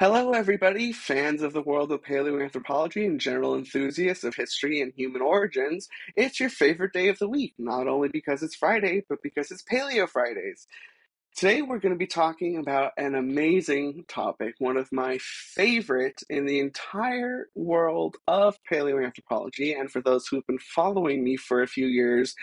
Hello, everybody, fans of the world of paleoanthropology and general enthusiasts of history and human origins. It's your favorite day of the week, not only because it's Friday, but because it's Paleo Fridays. Today, we're going to be talking about an amazing topic, one of my favorite in the entire world of paleoanthropology. And for those who've been following me for a few years,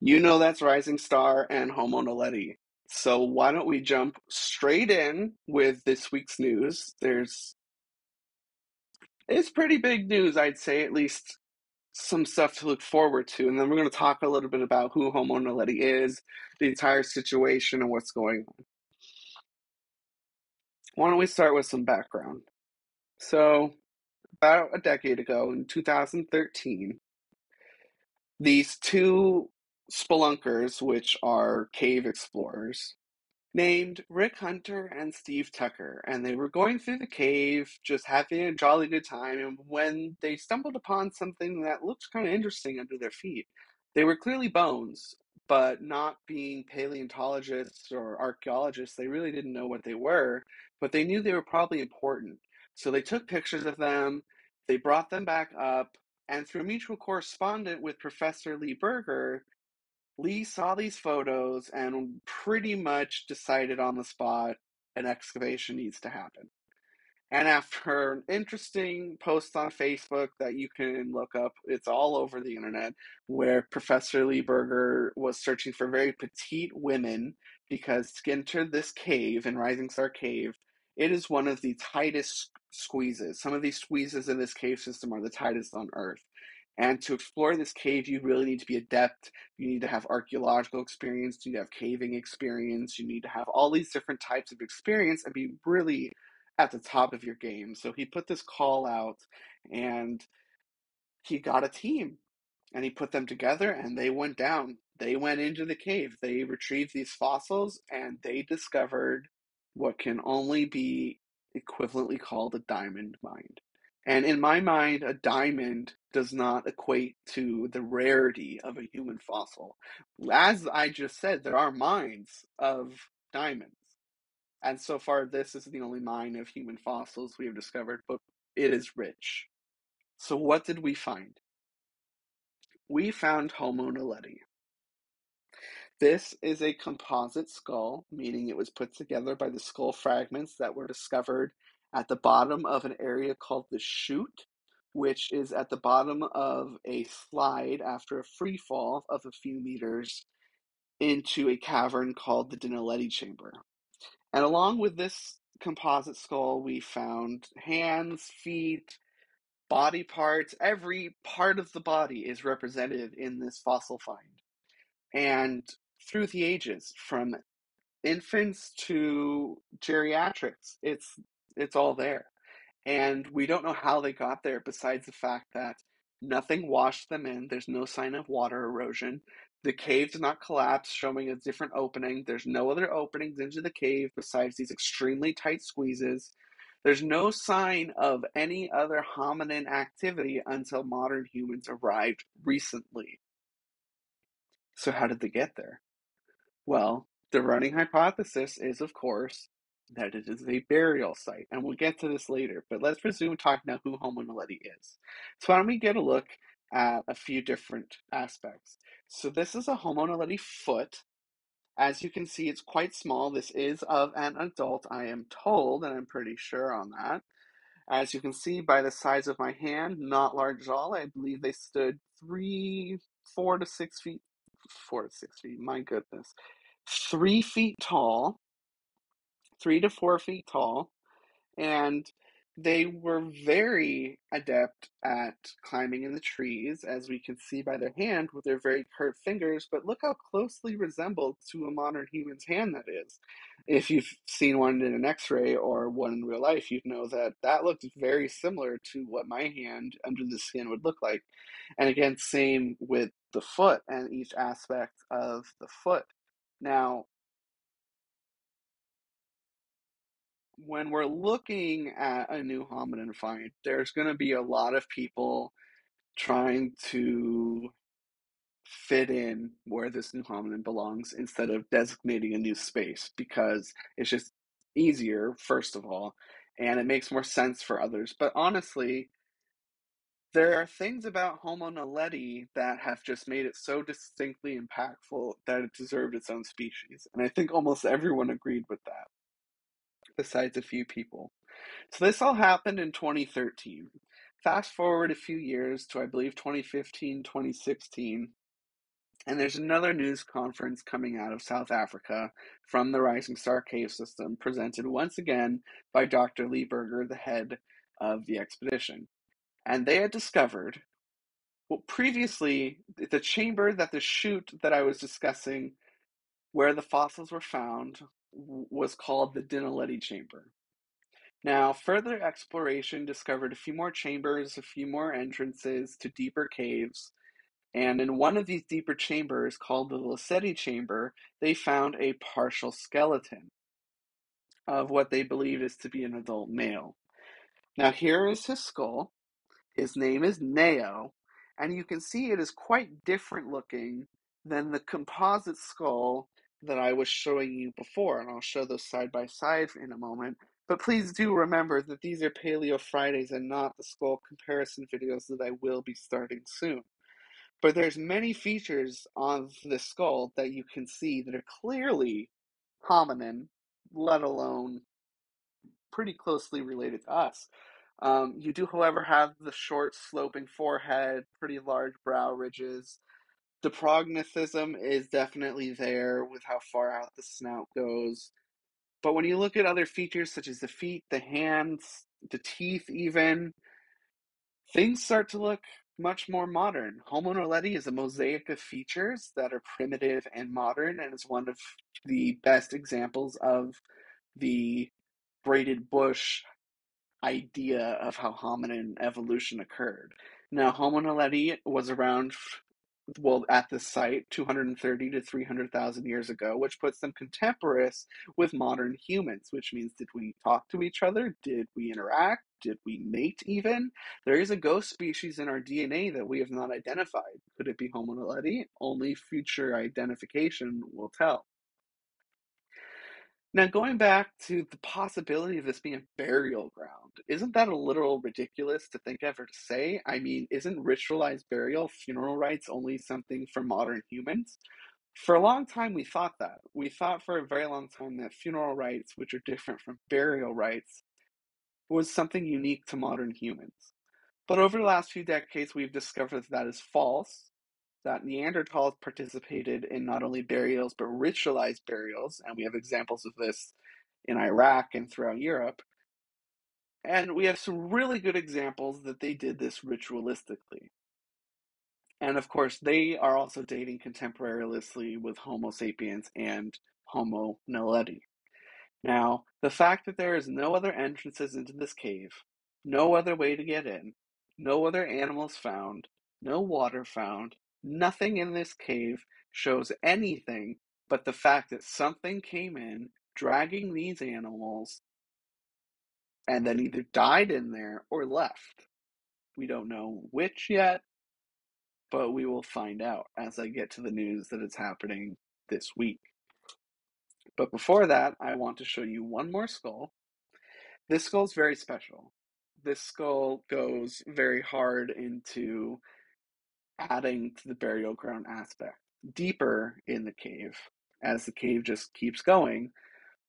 you know that's Rising Star and Homo naledi. So why don't we jump straight in with this week's news? There's it's pretty big news, I'd say, at least some stuff to look forward to, and then we're going to talk a little bit about who Homo naledi is, the entire situation, and what's going on. Why don't we start with some background? So, about a decade ago, in 2013, these two spelunkers, which are cave explorers, named Rick Hunter and Steve Tucker, and they were going through the cave, just having a jolly good time. And when they stumbled upon something that looked kind of interesting under their feet, they were clearly bones, but not being paleontologists or archaeologists, they really didn't know what they were, but they knew they were probably important. So they took pictures of them, they brought them back up, and through a mutual correspondent with Professor Lee Berger, Lee saw these photos and pretty much decided on the spot an excavation needs to happen. And after an interesting post on Facebook that you can look up, it's all over the internet, where Professor Lee Berger was searching for very petite women because to enter this cave in Rising Star Cave, it is one of the tightest squeezes. Some of these squeezes in this cave system are the tightest on Earth. And to explore this cave, you really need to be adept. You need to have archaeological experience, you need to have caving experience, you need to have all these different types of experience and be really at the top of your game. So he put this call out and he got a team and he put them together and they went down. They went into the cave. They retrieved these fossils and they discovered what can only be equivalently called a diamond mine. And in my mind, a diamond does not equate to the rarity of a human fossil. As I just said, there are mines of diamonds. And so far, this is the only mine of human fossils we have discovered, but it is rich. So, what did we find? We found Homo naledi. This is a composite skull, meaning it was put together by the skull fragments that were discovered at the bottom of an area called the chute, which is at the bottom of a slide after a free fall of a few meters into a cavern called the Dinaledi Chamber. And along with this composite skull, we found hands, feet, body parts. Every part of the body is represented in this fossil find. And through the ages, from infants to geriatrics, it's it's all there. And we don't know how they got there besides the fact that nothing washed them in. There's no sign of water erosion. The cave did not collapse, showing a different opening. There's no other openings into the cave besides these extremely tight squeezes. There's no sign of any other hominin activity until modern humans arrived recently. So, how did they get there? Well, the running hypothesis is, of course, that it is a burial site, and we'll get to this later, but let's resume talking about who Homo naledi is. So why don't we get a look at a few different aspects. So this is a Homo naledi foot. As you can see, it's quite small. This is of an adult, I am told, and I'm pretty sure on that. As you can see by the size of my hand, not large at all. I believe they stood three, four to six feet, four to six feet, my goodness, three feet tall, three to four feet tall, and they were very adept at climbing in the trees, as we can see by their hand with their very curved fingers. But look how closely resembled to a modern human's hand that is. If you've seen one in an x ray or one in real life, you'd know that that looked very similar to what my hand under the skin would look like. And again, same with the foot and each aspect of the foot. Now, when we're looking at a new hominin find, there's going to be a lot of people trying to fit in where this new hominin belongs instead of designating a new space because it's just easier, first of all, and it makes more sense for others. But honestly, there are things about Homo naledi that have just made it so distinctly impactful that it deserved its own species. And I think almost everyone agreed with that, besides a few people. So this all happened in 2013. Fast forward a few years to, I believe, 2015, 2016. And there's another news conference coming out of South Africa from the Rising Star Cave System, presented once again by Dr. Lee Berger, the head of the expedition. And they had discovered, well, previously, the chamber that the chute that I was discussing, where the fossils were found, was called the Dinaledi Chamber. Now, further exploration discovered a few more chambers, a few more entrances to deeper caves, and in one of these deeper chambers, called the Lesedi Chamber, they found a partial skeleton of what they believe is to be an adult male. Now, here is his skull. His name is Neo, and you can see it is quite different looking than the composite skull that I was showing you before, and I'll show those side by side in a moment. But please do remember that these are Paleo Fridays and not the skull comparison videos that I will be starting soon. But there's many features on the skull that you can see that are clearly hominin, let alone pretty closely related to us. Um, you do, however, have the short, sloping forehead, pretty large brow ridges. The prognathism is definitely there with how far out the snout goes. But when you look at other features such as the feet, the hands, the teeth, even, things start to look much more modern. Homo naledi is a mosaic of features that are primitive and modern, and is one of the best examples of the braided bush idea of how hominin evolution occurred. Now, Homo naledi was around, well, at the site 230 to 300,000 years ago, which puts them contemporaneous with modern humans, which means did we talk to each other? Did we interact? Did we mate even? There is a ghost species in our DNA that we have not identified. Could it be Homo naledi? Only future identification will tell. Now, going back to the possibility of this being a burial ground, isn't that a little ridiculous to think of or to say? I mean, isn't ritualized burial, funeral rites, only something for modern humans? For a long time, we thought that. We thought for a very long time that funeral rites, which are different from burial rites, was something unique to modern humans. But over the last few decades, we've discovered that, that is false, that Neanderthals participated in not only burials but ritualized burials, and we have examples of this in Iraq and throughout Europe. And we have some really good examples that they did this ritualistically. And of course, they are also dating contemporaneously with Homo sapiens and Homo naledi. Now, the fact that there is no other entrances into this cave, no other way to get in, no other animals found, no water found, Nothing in this cave shows anything but the fact that something came in, dragging these animals, and then either died in there or left. We don't know which yet, but we will find out as I get to the news that it's happening this week. But before that, I want to show you one more skull. This skull is very special. This skull goes very hard into adding to the burial ground aspect. Deeper in the cave, as the cave just keeps going,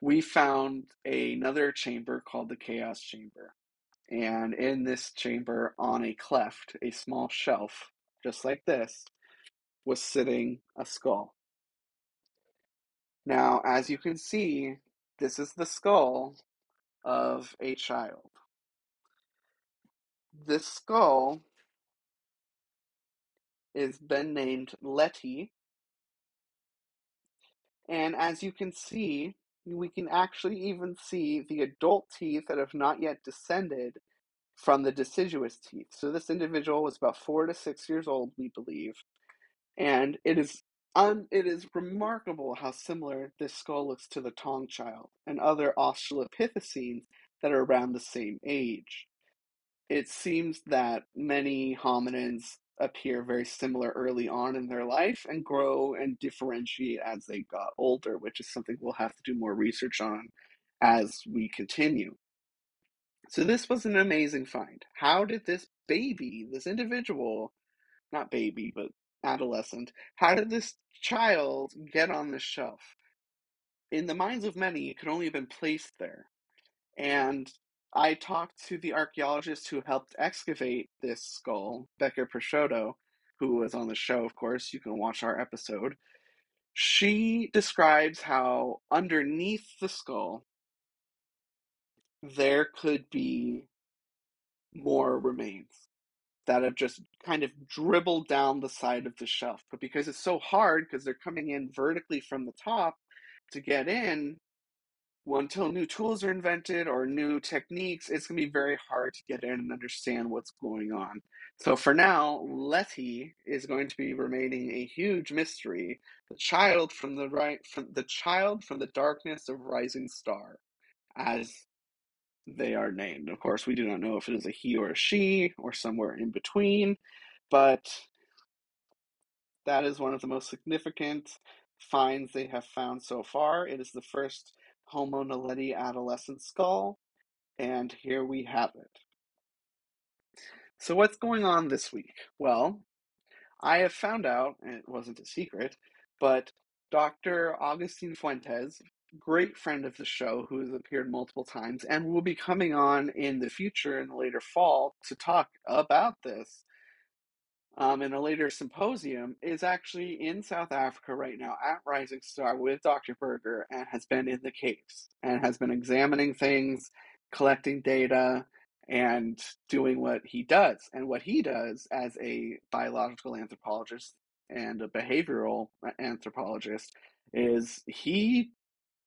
we found another chamber called the Chaos Chamber. And in this chamber, on a cleft, a small shelf, just like this, was sitting a skull. Now, as you can see, this is the skull of a child. This skull is been named Leti. And as you can see, we can actually even see the adult teeth that have not yet descended from the deciduous teeth. So this individual was about four to six years old, we believe. And it is un- it is remarkable how similar this skull looks to the Taung child and other Australopithecines that are around the same age. It seems that many hominins appear very similar early on in their life and grow and differentiate as they got older, which is something we'll have to do more research on as we continue. So this was an amazing find. How did this baby, this individual, not baby, but adolescent, how did this child get on this shelf? In the minds of many, it could only have been placed there. And I talked to the archaeologist who helped excavate this skull, Becca Peixotto, who was on the show, of course. You can watch our episode. She describes how underneath the skull, there could be more remains that have just kind of dribbled down the side of the shelf. But because it's so hard, because they're coming in vertically from the top to get in, well, until new tools are invented or new techniques, it's going to be very hard to get in and understand what's going on. So for now, Leti is going to be remaining a huge mystery. The child from the right, from the child from the darkness of rising star, as they are named. Of course, we do not know if it is a he or a she or somewhere in between, but that is one of the most significant finds they have found so far. It is the first Homo naledi adolescent skull, and here we have it. So, what's going on this week? Well, I have found out, and it wasn't a secret, but Dr. Agustin Fuentes, great friend of the show who has appeared multiple times and will be coming on in the future in the later fall to talk about this um, in a later symposium, is actually in South Africa right now at Rising Star with Dr. Berger and has been in the caves and has been examining things, collecting data, and doing what he does. And what he does as a biological anthropologist and a behavioral anthropologist is he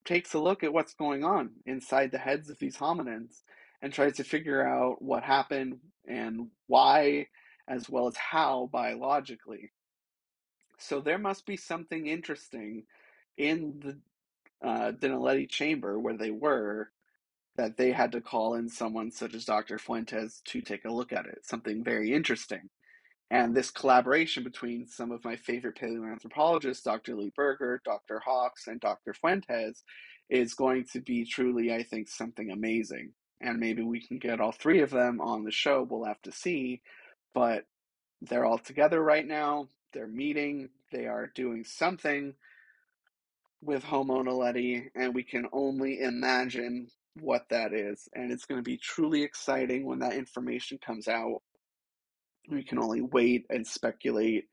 takes a look at what's going on inside the heads of these hominins and tries to figure out what happened and why as well as how biologically. So there must be something interesting in the uh, Dinaledi chamber where they were that they had to call in someone such as Dr. Fuentes to take a look at it. Something very interesting. And this collaboration between some of my favorite paleoanthropologists, Dr. Lee Berger, Dr. Hawks, and Dr. Fuentes, is going to be truly, I think, something amazing. And maybe we can get all three of them on the show. We'll have to see but they're all together right now. They're meeting. They are doing something with Homo and we can only imagine what that is. And it's going to be truly exciting when that information comes out. We can only wait and speculate.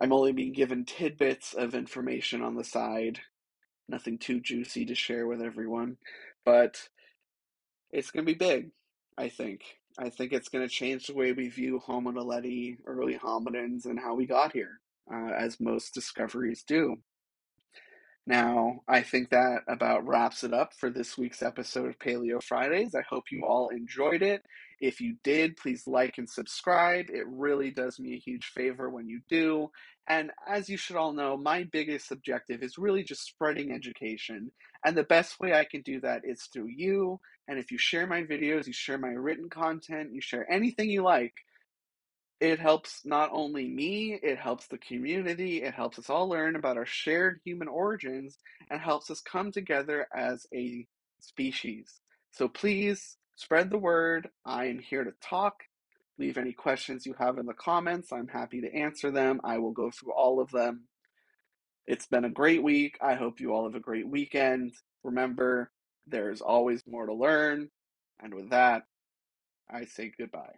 I'm only being given tidbits of information on the side, nothing too juicy to share with everyone, but it's going to be big, I think. I think it's going to change the way we view Homo naledi, early hominins, and how we got here, uh, as most discoveries do. Now, I think that about wraps it up for this week's episode of Paleo Fridays. I hope you all enjoyed it. If you did, please like and subscribe. It really does me a huge favor when you do. And as you should all know, my biggest objective is really just spreading education. And the best way I can do that is through you. And if you share my videos, you share my written content, you share anything you like, it helps not only me, it helps the community, it helps us all learn about our shared human origins, and helps us come together as a species. So please spread the word. I am here to talk. Leave any questions you have in the comments. I'm happy to answer them. I will go through all of them. It's been a great week. I hope you all have a great weekend. Remember, there's always more to learn. And with that, I say goodbye.